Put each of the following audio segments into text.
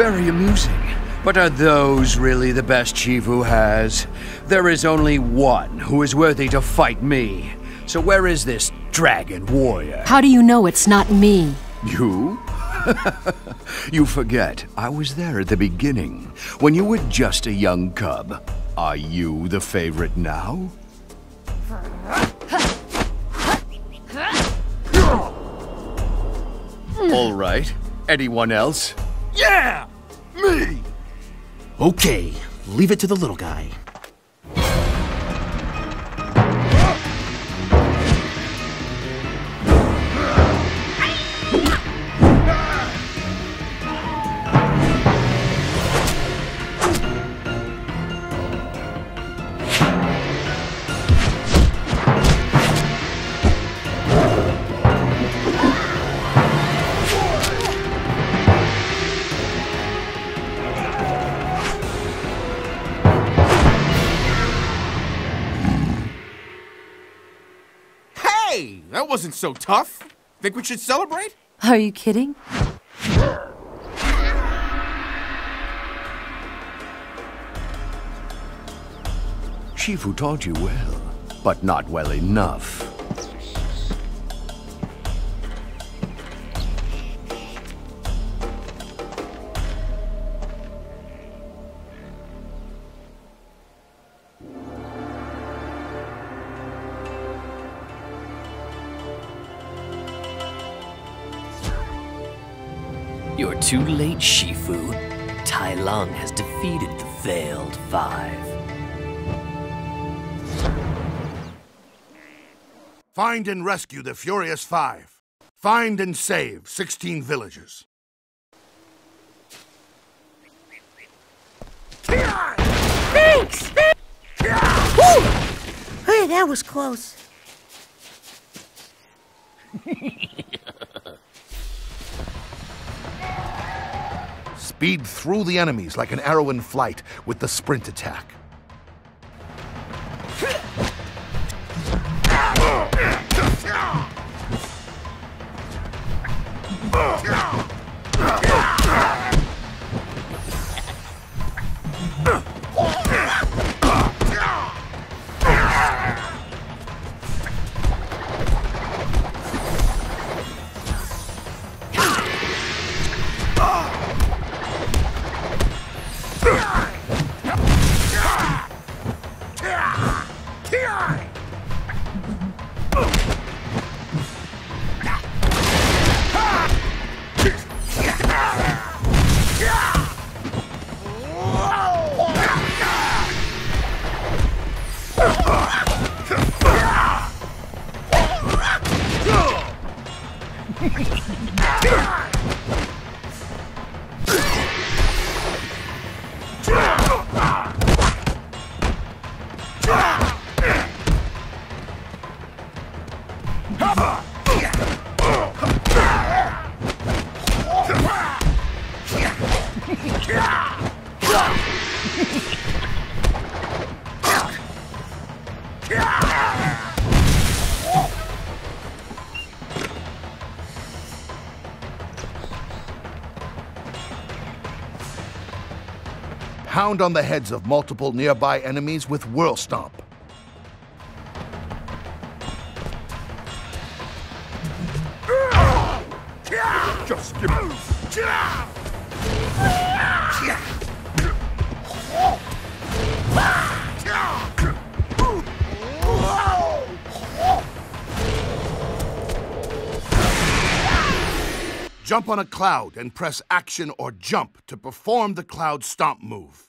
Very amusing. But are those really the best Shifu has? There is only one who is worthy to fight me. So where is this dragon warrior? How do you know it's not me? You? you forget, I was there at the beginning, when you were just a young cub. Are you the favorite now? All right. Anyone else? Yeah! Me! Okay, leave it to the little guy. Hey! That wasn't so tough. Think we should celebrate? Are you kidding? Shifu taught you well, but not well enough. You're too late, Shifu. Tai Lung has defeated the Veiled Five. Find and rescue the Furious Five. Find and save 16 villagers. Thanks! Whew! Hey, that was close. Speed through the enemies like an arrow in flight with the sprint attack. Pound on the heads of multiple nearby enemies with Whirl Stomp. Jump on a cloud and press action or jump to perform the cloud stomp move.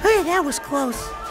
Hey, that was close.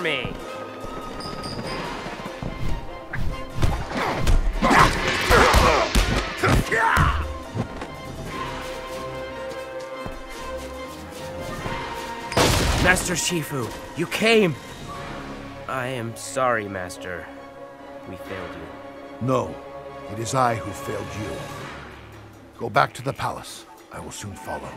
Me. Master Shifu, you came! I am sorry, Master. We failed you. No, it is I who failed you. Go back to the palace. I will soon follow.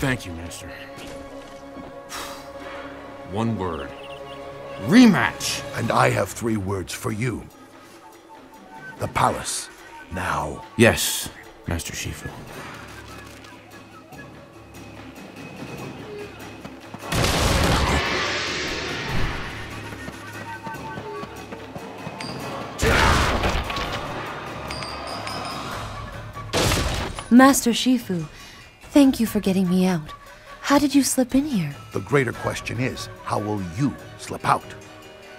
Thank you, Master. One word. Rematch! And I have three words for you. The palace. Now. Yes, Master Shifu. Master Shifu, thank you for getting me out. How did you slip in here? The greater question is, how will you slip out?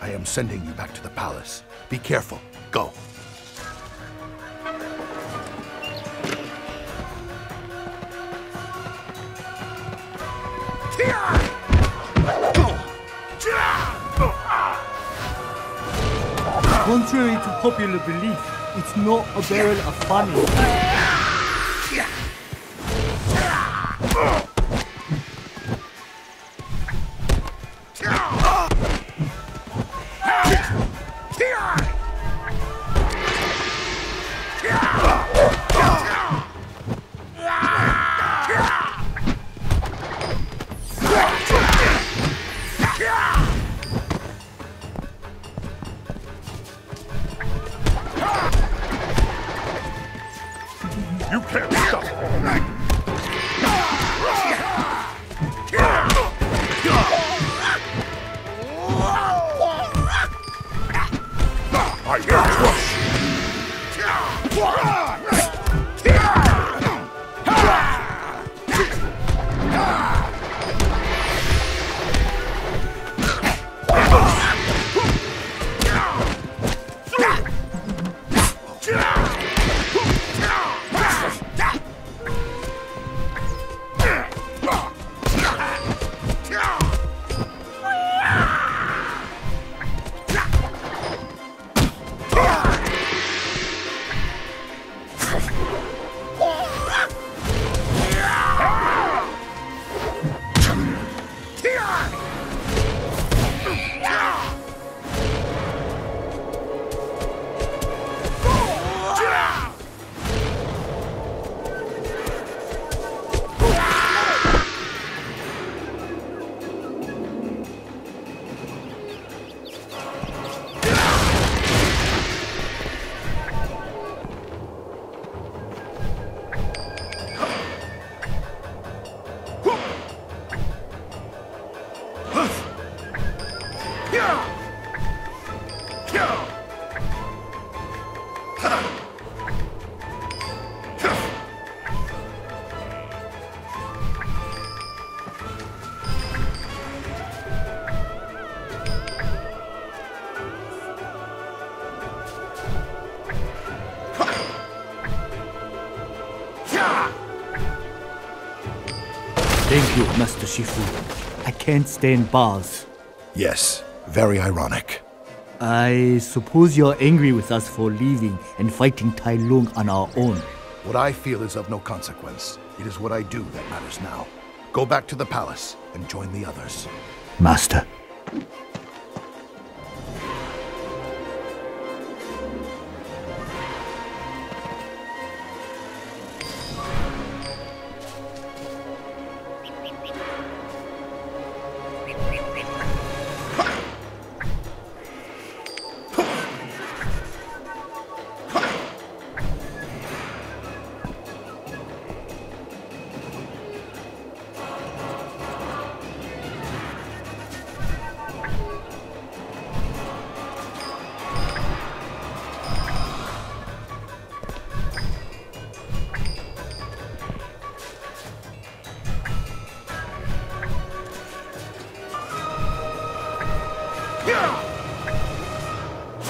I am sending you back to the palace. Be careful. Go. Contrary to popular belief, it's not a barrel of funny. You, Master Shifu. I can't stand bars. Yes, very ironic. I suppose you're angry with us for leaving and fighting Tai Lung on our own. What I feel is of no consequence. It is what I do that matters now. Go back to the palace and join the others. Master.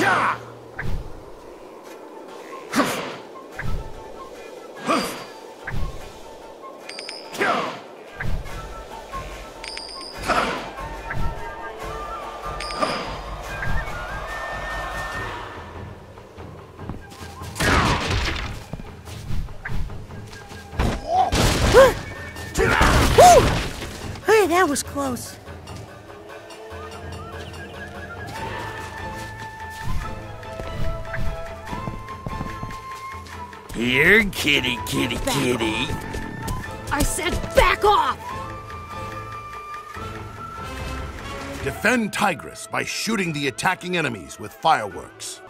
Hey, Here, kitty, kitty, kitty. I said back off! Defend Tigress by shooting the attacking enemies with fireworks.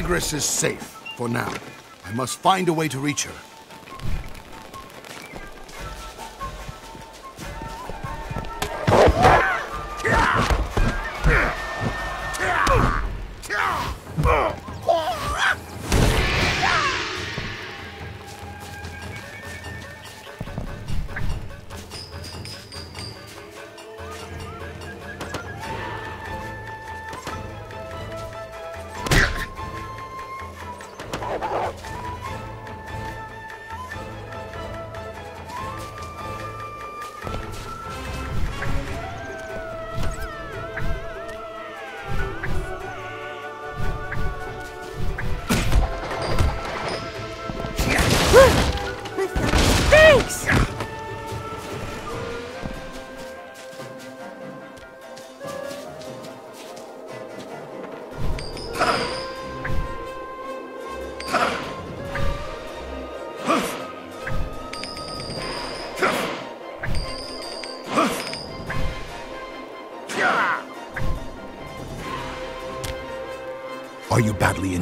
Tigress is safe for now. I must find a way to reach her.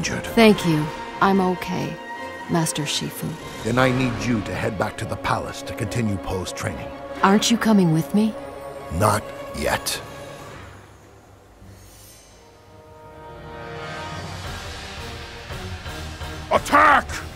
injured. Thank you. I'm okay, Master Shifu. Then I need you to head back to the palace to continue Po's training. Aren't you coming with me? Not yet. Attack!